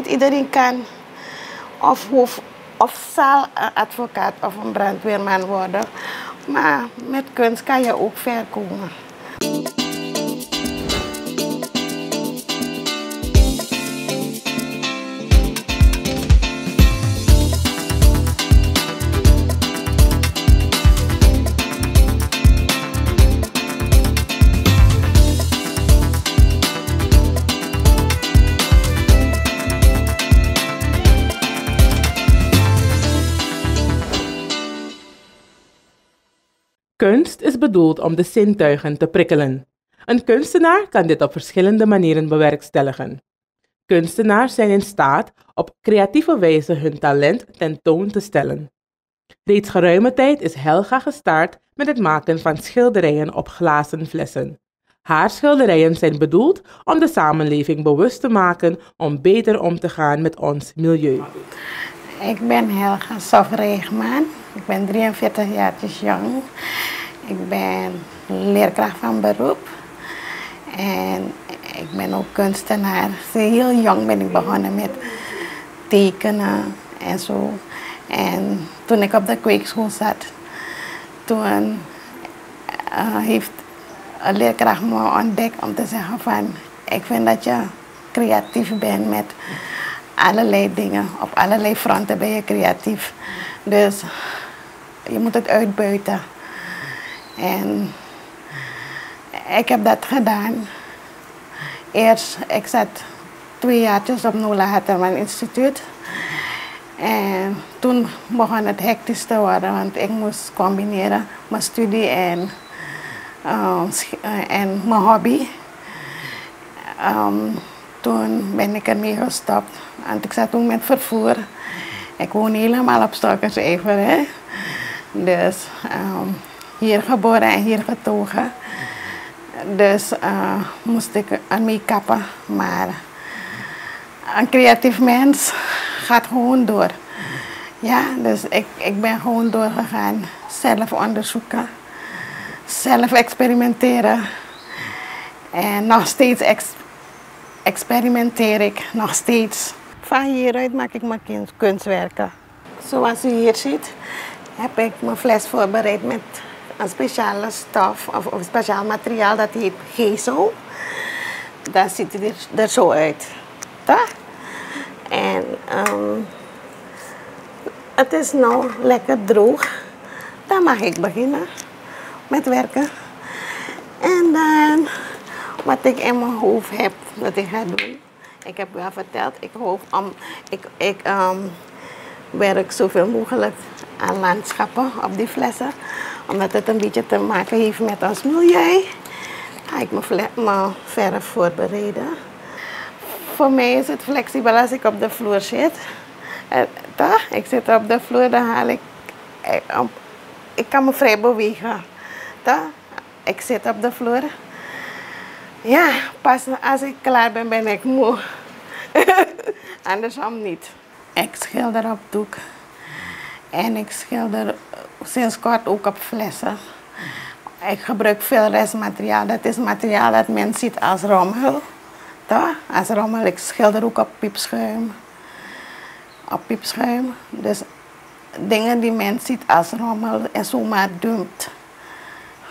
niet iedereen kan of of zal een advocaat of een brandweerman worden. Maar met kunst kan je ook ver komen. Kunst is bedoeld om de zintuigen te prikkelen. Een kunstenaar kan dit op verschillende manieren bewerkstelligen. Kunstenaars zijn in staat op creatieve wijze hun talent tentoon te stellen. Reeds geruime tijd is Helga gestart met het maken van schilderijen op glazen flessen. Haar schilderijen zijn bedoeld om de samenleving bewust te maken om beter om te gaan met ons milieu. Ik ben Helga Sofreegman. Ik ben 43 jaar jong. Ik ben leerkracht van beroep. En ik ben ook kunstenaar. Heel jong ben ik begonnen met tekenen en zo. En toen ik op de kweekschool zat, toen uh, heeft een leerkracht me ontdekt om te zeggen van... Ik vind dat je creatief bent met allerlei dingen. Op allerlei fronten ben je creatief. Dus je moet het uitbuiten. En ik heb dat gedaan. Eerst, ik zat twee jaartjes op Nola Hatterman Instituut. En toen begon het hectisch te worden, want ik moest combineren mijn studie en, uh, en mijn hobby. Um, toen ben ik ermee gestopt, want ik zat toen met vervoer. Ik woon helemaal op Stokkers Even. Dus um, hier geboren en hier getogen. Dus uh, moest ik ermee kappen. Maar een creatief mens gaat gewoon door. Ja, dus ik, ik ben gewoon doorgegaan. Zelf onderzoeken. Zelf experimenteren. En nog steeds ex experimenteer ik. Nog steeds. Van hieruit maak ik mijn kunstwerken. Zoals u hier ziet heb ik mijn fles voorbereid met een speciale stof of, of speciaal materiaal dat heet gezel. Dat ziet er, er zo uit. Toch? En um, het is nou lekker droog. Dan mag ik beginnen met werken. En dan wat ik in mijn hoofd heb, dat ik ga doen. Ik heb wel verteld, ik hoop om, ik, ik um, werk zoveel mogelijk aan landschappen op die flessen. Omdat het een beetje te maken heeft met ons milieu. Ga ik mijn verf voorbereiden. Voor mij is het flexibel als ik op de vloer zit. Toch? Ik zit op de vloer, dan haal ik... Eh, ik kan me vrij bewegen. Toch? Ik zit op de vloer. Ja, pas als ik klaar ben, ben ik moe. Andersom niet. Ik schilder op doek. En ik schilder sinds kort ook op flessen. Ik gebruik veel restmateriaal. Dat is materiaal dat men ziet als rommel. Toch? Als rommel. Ik schilder ook op piepschuim. Op piepschuim. Dus dingen die men ziet als rommel en zomaar dumpt,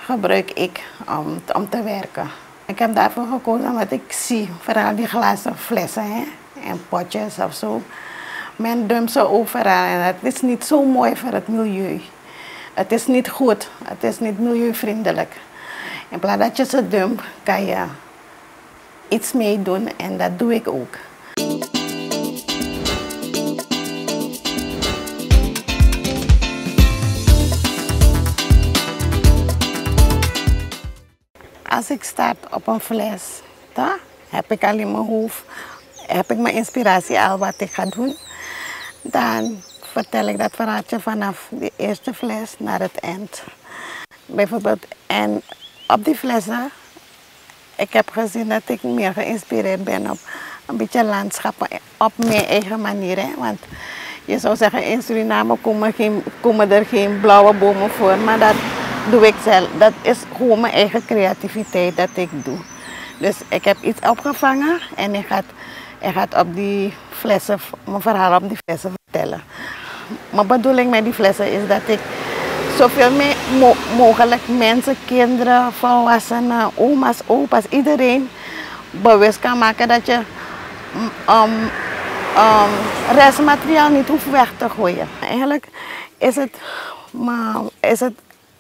gebruik ik om, om te werken. Ik heb daarvoor gekozen omdat ik zie, vooral die glazen flessen en potjes of zo. Men dumpt ze overal en het is niet zo mooi voor het milieu. Het is niet goed, het is niet milieuvriendelijk. In plaats dat je ze dumpt, kan je iets mee doen en dat doe ik ook. Als ik start op een fles, dan heb ik al mijn hoofd, heb ik mijn inspiratie al wat ik ga doen. Dan vertel ik dat verhaaltje vanaf de eerste fles naar het eind. Bijvoorbeeld, en op die flessen, ik heb gezien dat ik meer geïnspireerd ben op een beetje landschappen op mijn eigen manier. Hè? Want je zou zeggen, in Suriname komen, geen, komen er geen blauwe bomen voor, maar dat doe ik zelf. Dat is gewoon mijn eigen creativiteit dat ik doe. Dus ik heb iets opgevangen en ik ga Ik ga op die flessen, mijn verhaal op die flessen vertellen. Mijn bedoeling met die flessen is dat ik zoveel mogelijk mensen, kinderen, volwassenen, oma's, opa's, iedereen bewust kan maken dat je um, um, restmateriaal niet hoeft weg te gooien. Eigenlijk is het, maar is het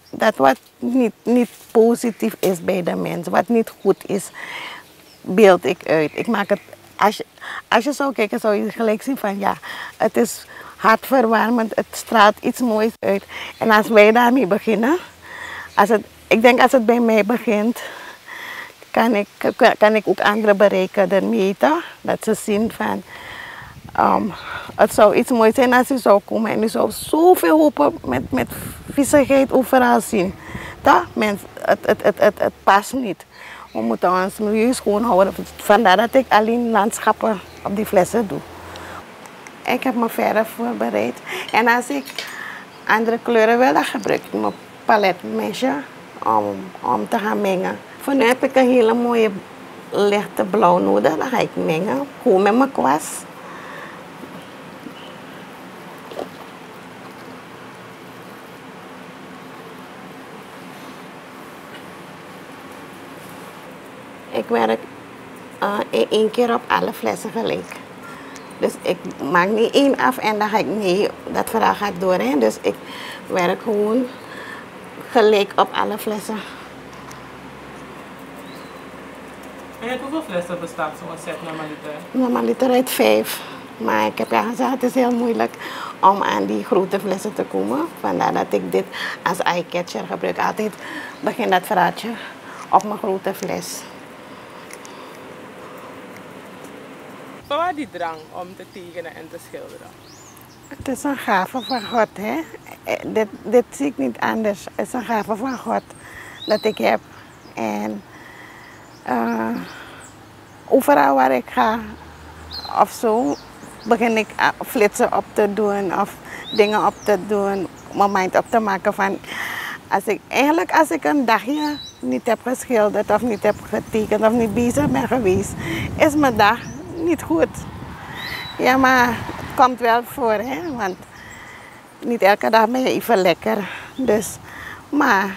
dat wat niet, niet positief is bij de mens, wat niet goed is, beeld ik uit. Ik maak het, als, je, als je zou kijken, zou je gelijk zien van ja, het is hartverwarmend, het straalt iets moois uit. En als wij daarmee beginnen, als het, ik denk als het bij mij begint, kan ik, kan ik ook anderen bereiken ermee, dat ze zien van Um, het zou iets moois zijn als u zou komen en u zou zoveel hopen met, met viezigheid overal zien. Dat, mens, het, het, het, het, het past niet. We moeten ons milieu schoon houden. Vandaar dat ik alleen landschappen op die flessen doe. Ik heb mijn verf voorbereid. En als ik andere kleuren wil, dan gebruik ik mijn paletmesje om, om te gaan mengen. Voor nu heb ik een hele mooie lichte blauw nodig. Dan ga ik mengen. Gewoon met mijn kwast. Ik werk uh, één keer op alle flessen gelijk. Dus ik maak niet één af en dan ga ik, nee, dat verhaal gaat door. Hè? Dus ik werk gewoon gelijk op alle flessen. En uit hoeveel flessen bestaat zo'n set normaliter? Normaliter uit vijf. Maar ik heb ja gezegd, het is heel moeilijk om aan die grote flessen te komen. Vandaar dat ik dit als eye-catcher gebruik. Altijd begin dat verhaaltje op mijn grote fles. Waar die drang om te tekenen en te schilderen? Het is een gave van God, hè. Eh, dit, dit zie ik niet anders. Het is een gave van God dat ik heb. En uh, overal waar ik ga of zo, begin ik flitsen op te doen of dingen op te doen, mijn mind op te maken van als ik, eigenlijk als ik een dagje niet heb geschilderd of niet heb getekend of niet bezig ben geweest, is mijn dag niet goed. Ja, maar het komt wel voor, hè? want niet elke dag ben je even lekker. Dus, maar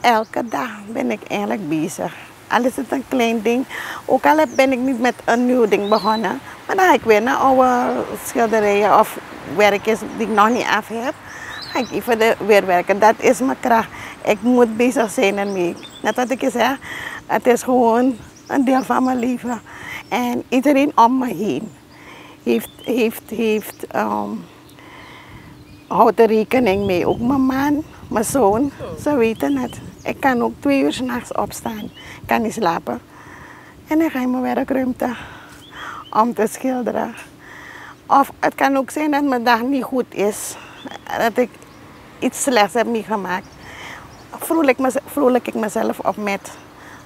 elke dag ben ik eigenlijk bezig. Al is het een klein ding, ook al ben ik niet met een nieuw ding begonnen, maar dan ga ik weer naar oude schilderijen of werkjes die ik nog niet af heb. Ga ik even weer werken. Dat is mijn kracht. Ik moet bezig zijn ermee. Net wat ik zeg, het is gewoon een deel van mijn leven. En iedereen om me heen heeft, heeft, heeft um, houdt er rekening mee. Ook mijn man, mijn zoon, ze weten het. Ik kan ook twee uur s'nachts opstaan. Ik kan niet slapen. En dan ga ik mijn werkruimte om te schilderen. Of het kan ook zijn dat mijn dag niet goed is. Dat ik iets slechts heb meegemaakt. Vrolijk, vrolijk ik mezelf op met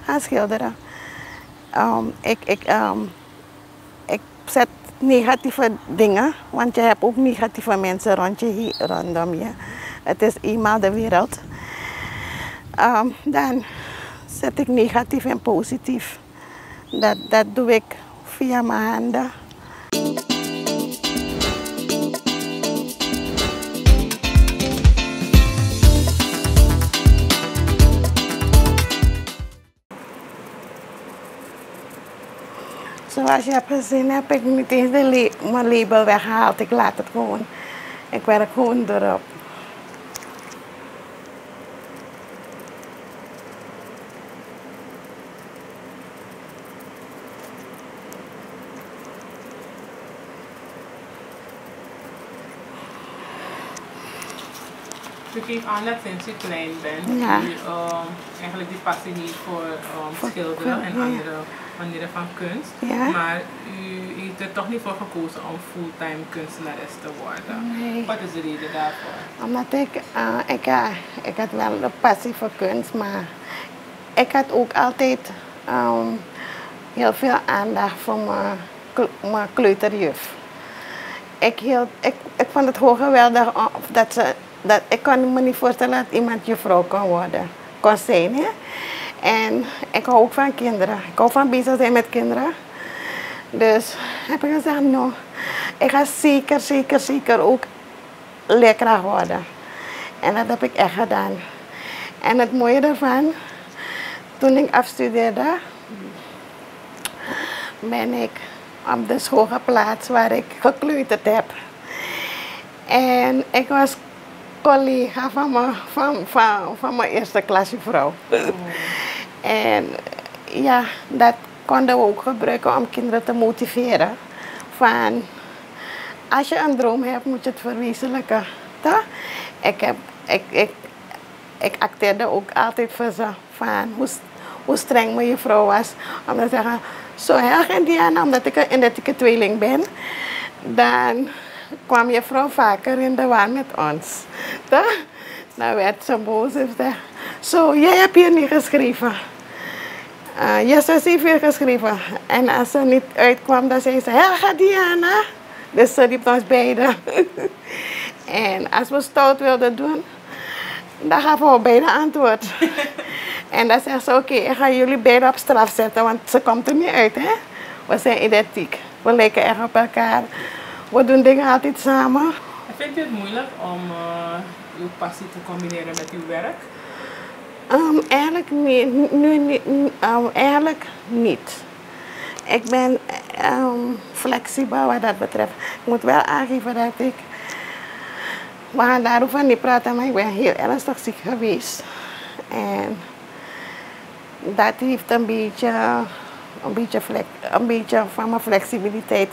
gaan schilderen. Um, ik, ik, um, ik zet negatieve dingen, want je hebt ook negatieve mensen rond je, rondom je. Het is eenmaal de wereld. Um, dan zet ik negatief en positief. Dat, dat doe ik via mijn handen. Zoals je hebt gezien heb ik niet eens de mijn label weggehaald. Ik laat het gewoon. Ik werk gewoon erop. Je geeft aan dat sinds je klein bent, ja. je eigenlijk die passie heeft voor um, schilderen en andere manieren van kunst. Ja. Maar u heeft er toch niet voor gekozen om fulltime kunstenares te worden. Nee. Wat is de reden daarvoor? Omdat ik, uh, ik, uh, ik had wel de passie voor kunst, maar ik had ook altijd um, heel veel aandacht voor mijn, mijn kleuterjuf. Ik, hield, ik, ik vond het gewoon geweldig dat ze, dat, ik kon me niet voorstellen dat iemand juffrouw kon worden, kon zijn. Hè? En ik hou ook van kinderen. Ik hou van bezig zijn met kinderen. Dus heb ik gezegd, nou, ik ga zeker, zeker, zeker ook leerkracht worden. En dat heb ik echt gedaan. En het mooie daarvan, toen ik afstudeerde, ben ik op de school geplaatst waar ik gekleuterd heb. En ik was collega van mijn, van, van, van mijn eerste klasje vrouw. En ja, dat konden we ook gebruiken om kinderen te motiveren. Van, als je een droom hebt, moet je het verwezenlijken. Toch? Ik, heb, ik, ik, ik acteerde ook altijd voor ze. Van hoe, hoe streng mijn vrouw was. Om te zeggen, zo erg en Diana, omdat ik, omdat ik een tweeling ben. Dan kwam je vrouw vaker in de war met ons. Toch? Dan werd ze boos zo, jij hebt hier niet geschreven. Uh, je zus heeft hier geschreven. En als ze niet uitkwam, dan zei ze, ga Diana. Dus ze riep ons beiden. en als we stout wilden doen, dan gaven we beide antwoord. en dan zegt ze, oké, ik ga jullie beiden op straf zetten, want ze komt er niet uit, hè. We zijn identiek. We lijken echt op elkaar. We doen dingen altijd samen. Vindt u het moeilijk om uh, uw passie te combineren met uw werk? Um, eigenlijk, niet, nu, niet, um, eigenlijk niet. Ik ben um, flexibel wat dat betreft. Ik moet wel aangeven dat ik... We gaan daarover niet praten, maar ik ben heel ernstig ziek geweest. En dat heeft een beetje, een beetje, flex, een beetje van mijn flexibiliteit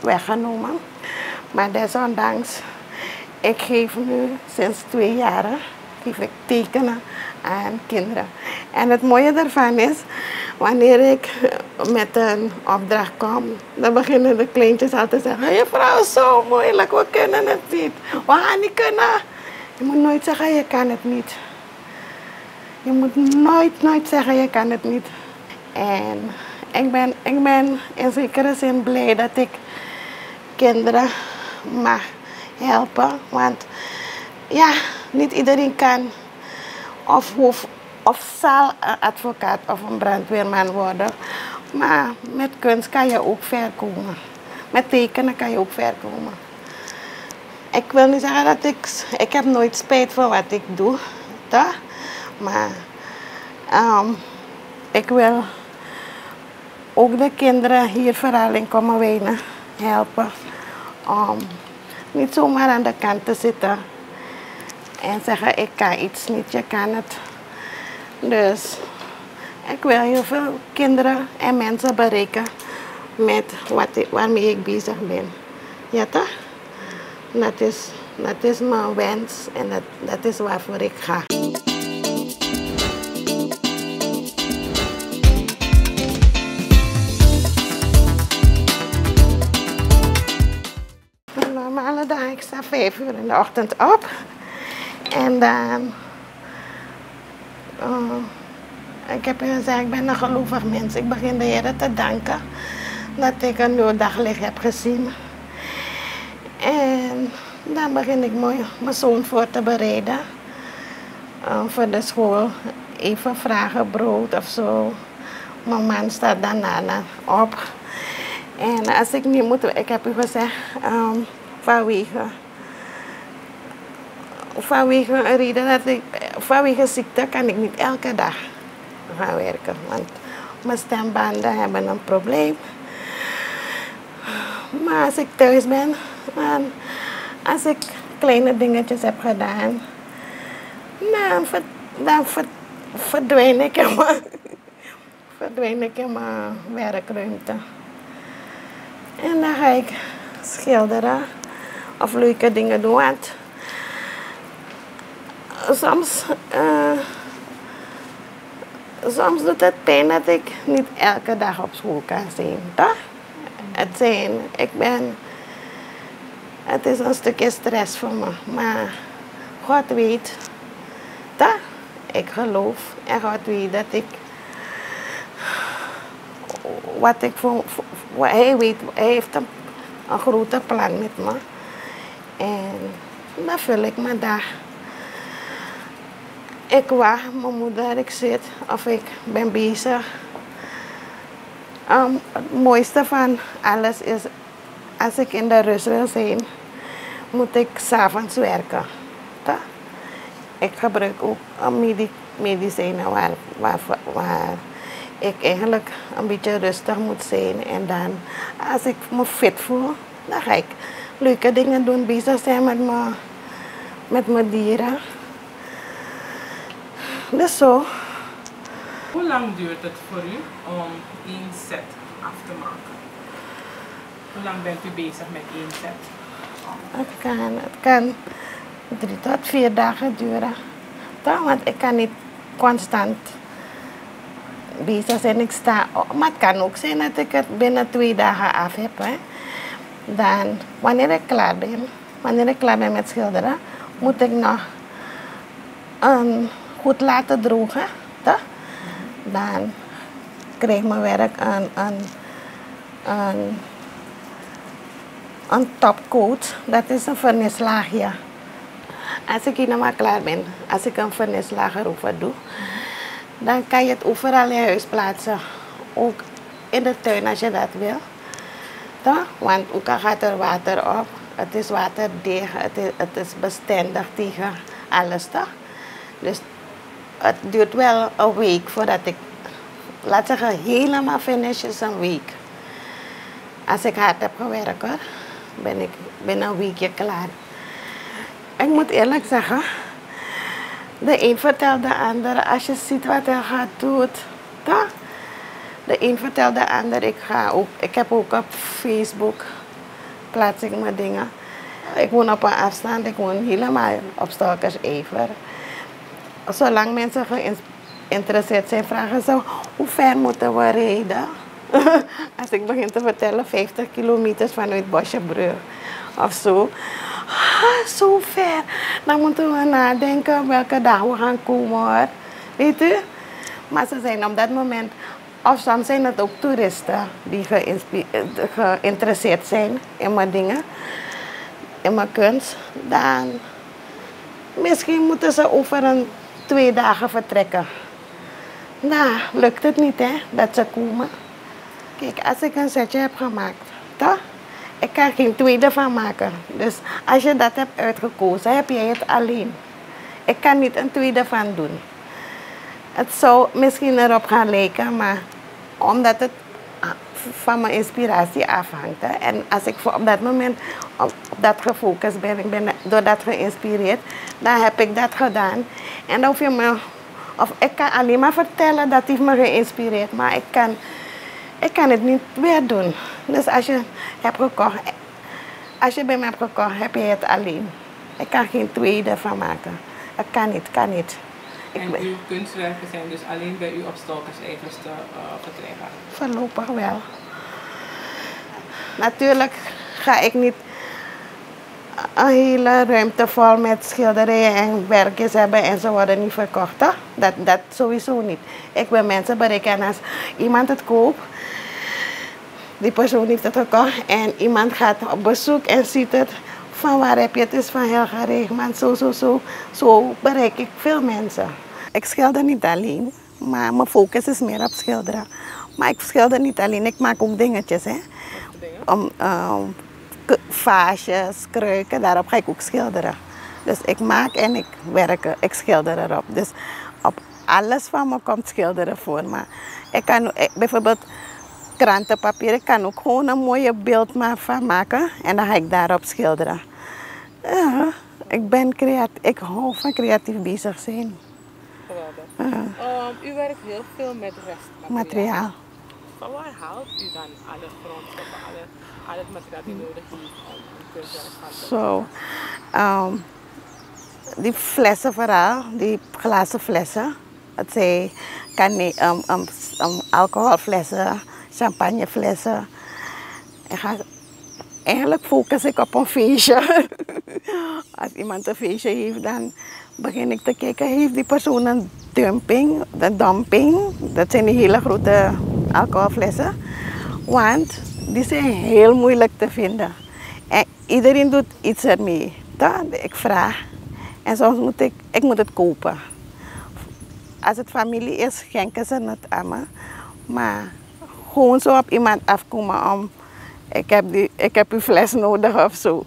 weggenomen. Maar desondanks, ik geef nu sinds twee jaar geef ik tekenen aan kinderen. En het mooie daarvan is, wanneer ik met een opdracht kom, dan beginnen de kleintjes al te zeggen, je vrouw zo moeilijk, we kunnen het niet. We gaan niet kunnen. Je moet nooit zeggen, je kan het niet. Je moet nooit, nooit zeggen, je kan het niet. En ik ben, ik ben in zekere zin blij dat ik kinderen mag helpen. Want ja, niet iedereen kan of hoeft of zal een advocaat of een brandweerman worden. Maar met kunst kan je ook ver komen. Met tekenen kan je ook ver komen. Ik wil niet zeggen dat ik... Ik heb nooit spijt van wat ik doe. Toch? Maar um, ik wil ook de kinderen hier vooral in Kommerwijnen helpen. Niet zomaar aan de kant te zitten en zeggen ik kan iets niet, je kan het. Dus ik wil heel veel kinderen en mensen bereiken met wat waarmee ik bezig ben. Ja toch? Dat is, dat is mijn wens en dat, dat is waarvoor ik ga. Sta vijf uur in de ochtend op. En dan... Uh, ik heb gezegd, ik ben een gelovig mens. Ik begin de Heer te danken dat ik een nieuw daglicht heb gezien. En dan begin ik mooi mijn zoon voor te bereiden. Uh, voor de school. Even vragen, brood of zo. Mijn man staat daarna op. En als ik niet moet, ik heb u gezegd, um, vanwege, vanwege een reden dat ik, vanwege ziekte kan ik niet elke dag gaan werken. Want mijn stembanden hebben een probleem. Maar als ik thuis ben, en als ik kleine dingetjes heb gedaan, dan, ver, dan ver, verdwijn ik in mijn, mijn werkruimte. En dan ga ik schilderen of leuke dingen doen. Soms, uh, soms doet het pijn dat ik niet elke dag op school kan zijn. Toch? Het zijn, ik ben, het is een stukje stress voor me. Maar God weet, dat ik geloof en God weet dat ik wat ik voor, hij weet, hij heeft een, grote plan met me. En dan vul ik me daar. Ik wacht mijn moeder, ik zit of ik ben bezig. Um, het mooiste van alles is, als ik in de rust wil zijn, moet ik s'avonds werken. Ik gebruik ook medi medicijnen waar ik eigenlijk een beetje rustig moet zijn. En dan, als ik me fit voel, dan ga ik leuke dingen doen, bezig zijn met mijn, met mijn dieren. Dus zo. Hoe lang duurt het voor u om één set af te maken? Hoe lang bent u bezig met één set? Het kan, het kan drie tot vier dagen duren. Toch? Want ik kan niet constant bezig zijn. Ik sta op. Maar het kan ook zijn dat ik het binnen twee dagen af heb. Hè. Dan, wanneer ik klaar ben, wanneer ik klaar ben met schilderen, moet ik nog een goed laten drogen. Toch? Dan krijgt mijn werk een, een, topcoat. Dat is een vernislaagje. Als ik helemaal klaar ben, als ik een vernislaag erover doe, dan kan je het overal in huis plaatsen. Ook in de tuin als je dat wil. Toch? Want ook al gaat er water op, het is waterdicht, het is, het is bestendig tegen alles toch? Dus het duurt wel een week voordat ik, laat zeggen, helemaal finish is een week. Als ik hard heb gewerkt ben ik binnen een weekje klaar. Ik moet eerlijk zeggen, de een vertelt de ander, als je ziet wat hij gaat doen, toch? De een vertelt de ander, ik, ga ook, ik heb ook op Facebook, plaats ik mijn dingen. Ik woon op een afstand, ik woon helemaal op Stalkers Ever. Zolang mensen geïnteresseerd zijn, vragen ze hoe ver moeten we rijden? Als ik begin te vertellen, 50 kilometer vanuit Bosjebrug of zo. Ah, zo ver. Dan moeten we nadenken welke dag we gaan komen hoor. Weet u? Maar ze zijn op dat moment, of soms zijn het ook toeristen die geïnteresseerd zijn in mijn dingen, in mijn kunst. Dan misschien moeten ze over een twee dagen vertrekken. Nou, lukt het niet hè, dat ze komen. Kijk, als ik een setje heb gemaakt, toch? Ik kan geen tweede van maken. Dus als je dat hebt uitgekozen, heb jij het alleen. Ik kan niet een tweede van doen. Het zou misschien erop gaan lijken, maar omdat het van mijn inspiratie afhangt. En als ik op dat moment op, dat gefocust ben, ik ben door dat geïnspireerd, dan heb ik dat gedaan. En dan hoef je me, of ik kan alleen maar vertellen dat hij me geïnspireerd, maar ik kan, ik kan het niet weer doen. Dus als je hebt gekocht, als je bij me hebt gekocht, heb je het alleen. Ik kan geen tweede van maken. Dat kan niet, kan niet. En uw kunstwerken zijn dus alleen bij u op Evers te uh, verkrijgbaar? Voorlopig wel. Natuurlijk ga ik niet hele ruimte vol met schilderijen en werkjes hebben en ze worden niet verkocht. Dat, dat sowieso niet. Ik wil mensen bereiken en als iemand het koopt, die persoon heeft het gekocht en iemand gaat op bezoek en ziet het. Van waar heb je het? is van Helga Reegman, zo, zo, zo. Zo bereik ik veel mensen. Ik schilder niet alleen, maar mijn focus is meer op schilderen. Maar ik schilder niet alleen, ik maak ook dingetjes. Hè. Om, um, vaasjes, kruiken, daarop ga ik ook schilderen. Dus ik maak en ik werk, ik schilder erop. Dus op alles van me komt schilderen voor. Maar ik kan bijvoorbeeld krantenpapier, ik kan ook gewoon een mooie beeld van maken en dan ga ik daarop schilderen. Ja, ik ben creatief, ik hou van creatief bezig zijn. Geweldig. Um, u werkt heel veel met restmateriaal. Van waar haalt u dan alle grondstoffen, alle, Zo, um, die flessen vooral, die glazen flessen. Het zijn kan um, alcoholflessen, champagneflessen. Ik ga, eigenlijk focus ik op een feestje. Als iemand een feestje heeft, dan begin ik te kijken, heeft die persoon een dumping, een dumping. Dat zijn die hele grote alcoholflessen. Want die zijn heel moeilijk te vinden. En iedereen doet iets ermee. Dat ik vraag. En soms moet ik, ik moet het kopen. Als het familie is, schenken ze het aan me. Maar gewoon zo op iemand afkomen om ik heb, die, ik heb uw fles nodig of zo.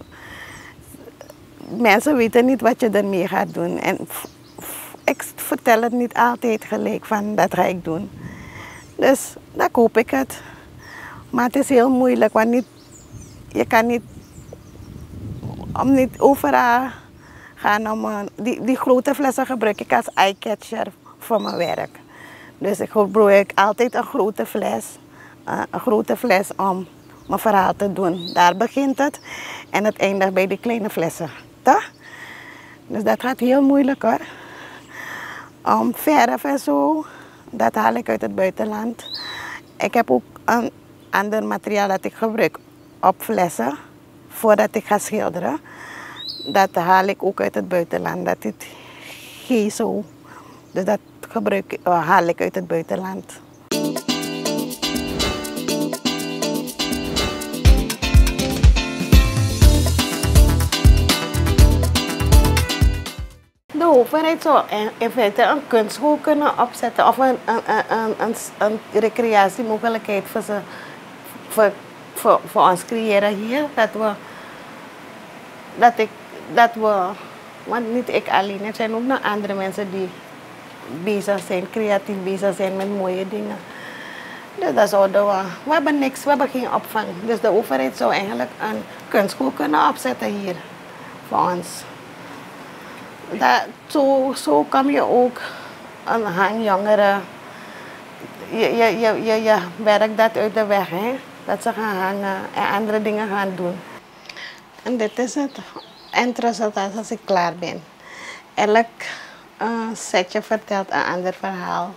Mensen weten niet wat je ermee gaat doen. En ik vertel het niet altijd gelijk van dat ga ik doen. Dus dan koop ik het. Maar het is heel moeilijk, want niet, je kan niet, om niet overal gaan om, die, die grote flessen gebruik ik als eyecatcher voor mijn werk. Dus ik gebruik altijd een grote fles, uh, een grote fles om mijn verhaal te doen. Daar begint het en het eindigt bij die kleine flessen. Toch? Dus dat gaat heel moeilijk hoor. Om verf en zo, dat haal ik uit het buitenland. Ik heb ook een ander materiaal dat ik gebruik op flessen voordat ik ga schilderen. Dat haal ik ook uit het buitenland. Dat is gezel. Dus dat gebruik, uh, haal ik uit het buitenland. de overheid zou in feite een kunstschool kunnen opzetten of een, een, een, een recreatiemogelijkheid voor, ze, voor, ons creëren hier. Dat we, dat ik, dat we, want niet ik alleen, er zijn ook nog andere mensen die bezig zijn, creatief bezig zijn met mooie dingen. Dus dat zouden we, we hebben niks, we hebben geen opvang. Dus de overheid zou eigenlijk een kunstschool kunnen opzetten hier voor ons. Dat, zo, zo kan je ook een hangjongeren, je, je, je, je, je werkt dat uit de weg, hè? Dat ze gaan en andere dingen gaan doen. En dit is het eindresultaat als ik klaar ben. Elk uh, setje vertelt een ander verhaal.